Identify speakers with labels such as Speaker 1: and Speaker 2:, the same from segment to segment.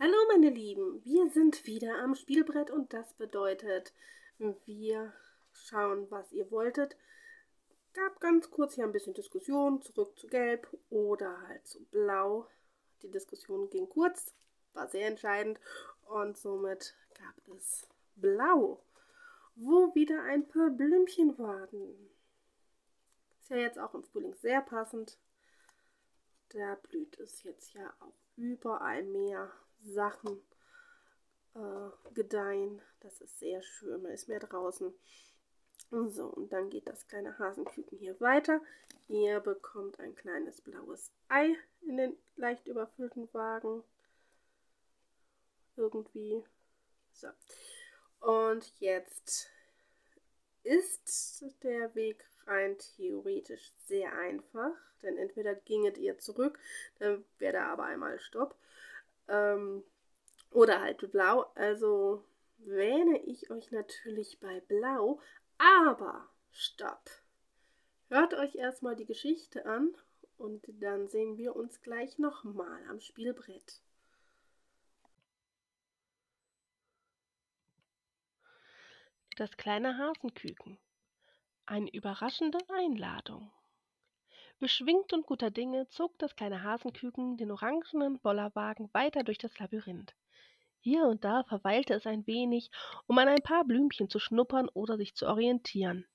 Speaker 1: Hallo meine Lieben, wir sind wieder am Spielbrett und das bedeutet, wir schauen, was ihr wolltet. Gab ganz kurz hier ein bisschen Diskussion, zurück zu Gelb oder halt zu Blau. Die Diskussion ging kurz, war sehr entscheidend und somit gab es Blau, wo wieder ein paar Blümchen warten. Ist ja jetzt auch im Frühling sehr passend. Da blüht es jetzt ja auch überall mehr Sachen äh, gedeihen. Das ist sehr schön. Man ist mehr draußen. So, und dann geht das kleine Hasenküken hier weiter. Ihr bekommt ein kleines blaues Ei in den leicht überfüllten Wagen. Irgendwie. So. Und jetzt ist der Weg rein theoretisch sehr einfach, denn entweder ginget ihr zurück, dann wäre da aber einmal Stopp, ähm, oder halt blau. Also wähne ich euch natürlich bei blau. Aber stopp! Hört euch erstmal die Geschichte an und dann sehen wir uns gleich nochmal am Spielbrett.
Speaker 2: Das kleine Hasenküken. Eine überraschende Einladung. Beschwingt und guter Dinge zog das kleine Hasenküken den orangenen Bollerwagen weiter durch das Labyrinth. Hier und da verweilte es ein wenig, um an ein paar Blümchen zu schnuppern oder sich zu orientieren.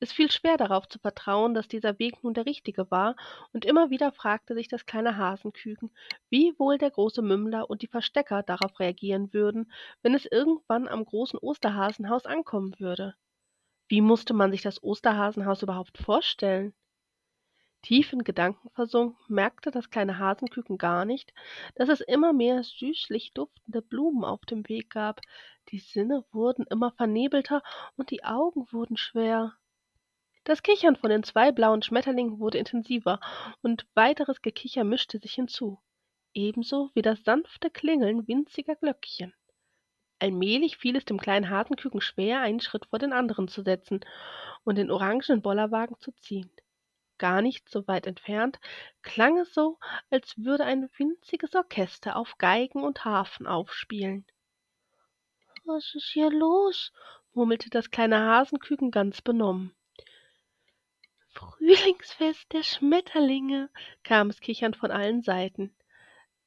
Speaker 2: Es fiel schwer darauf zu vertrauen, dass dieser Weg nun der richtige war, und immer wieder fragte sich das kleine Hasenküken, wie wohl der große Mümmler und die Verstecker darauf reagieren würden, wenn es irgendwann am großen Osterhasenhaus ankommen würde. Wie musste man sich das Osterhasenhaus überhaupt vorstellen? Tief in Gedanken versunken, merkte das kleine Hasenküken gar nicht, dass es immer mehr süßlich duftende Blumen auf dem Weg gab. Die Sinne wurden immer vernebelter und die Augen wurden schwer. Das Kichern von den zwei blauen Schmetterlingen wurde intensiver, und weiteres Gekicher mischte sich hinzu, ebenso wie das sanfte Klingeln winziger Glöckchen. Allmählich fiel es dem kleinen Hasenküken schwer, einen Schritt vor den anderen zu setzen und den orangenen Bollerwagen zu ziehen gar nicht so weit entfernt, klang es so, als würde ein winziges Orchester auf Geigen und Harfen aufspielen. Was ist hier los? murmelte das kleine Hasenküken ganz benommen. Frühlingsfest der Schmetterlinge, kam es kichernd von allen Seiten.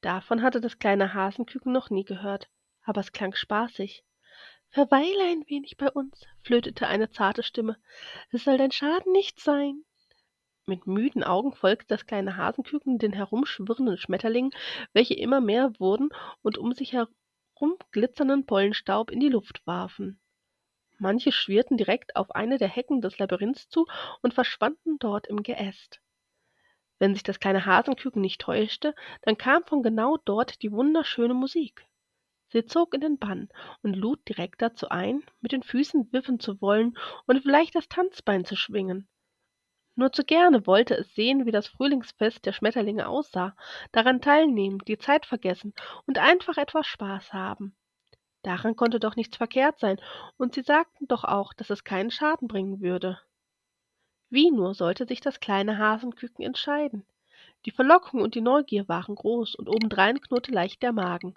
Speaker 2: Davon hatte das kleine Hasenküken noch nie gehört, aber es klang spaßig. Verweile ein wenig bei uns, flötete eine zarte Stimme. Es soll dein Schaden nicht sein. Mit müden Augen folgte das kleine Hasenküken den herumschwirrenden Schmetterlingen, welche immer mehr wurden und um sich herum glitzernden Pollenstaub in die Luft warfen. Manche schwirrten direkt auf eine der Hecken des Labyrinths zu und verschwanden dort im Geäst. Wenn sich das kleine Hasenküken nicht täuschte, dann kam von genau dort die wunderschöne Musik. Sie zog in den Bann und lud direkt dazu ein, mit den Füßen wippen zu wollen und vielleicht das Tanzbein zu schwingen. Nur zu gerne wollte es sehen, wie das Frühlingsfest der Schmetterlinge aussah, daran teilnehmen, die Zeit vergessen und einfach etwas Spaß haben. Daran konnte doch nichts verkehrt sein, und sie sagten doch auch, dass es keinen Schaden bringen würde. Wie nur sollte sich das kleine Hasenküken entscheiden? Die Verlockung und die Neugier waren groß, und obendrein knurrte leicht der Magen.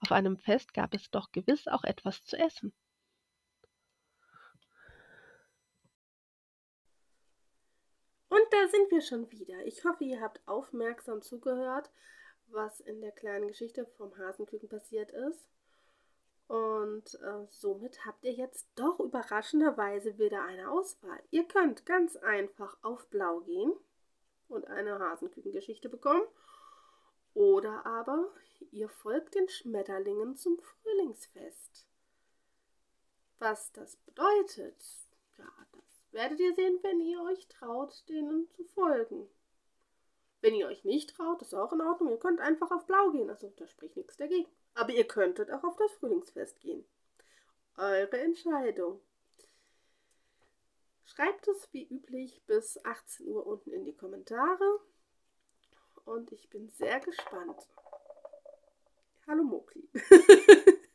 Speaker 2: Auf einem Fest gab es doch gewiss auch etwas zu essen.
Speaker 1: Da sind wir schon wieder. Ich hoffe, ihr habt aufmerksam zugehört, was in der kleinen Geschichte vom Hasenküken passiert ist. Und äh, somit habt ihr jetzt doch überraschenderweise wieder eine Auswahl. Ihr könnt ganz einfach auf Blau gehen und eine Hasenkükengeschichte bekommen. Oder aber ihr folgt den Schmetterlingen zum Frühlingsfest. Was das bedeutet, ja, das werdet ihr sehen, wenn ihr euch traut, denen zu folgen. Wenn ihr euch nicht traut, ist auch in Ordnung. Ihr könnt einfach auf Blau gehen. Also da spricht nichts dagegen. Aber ihr könntet auch auf das Frühlingsfest gehen. Eure Entscheidung. Schreibt es wie üblich bis 18 Uhr unten in die Kommentare. Und ich bin sehr gespannt. Hallo Mokli.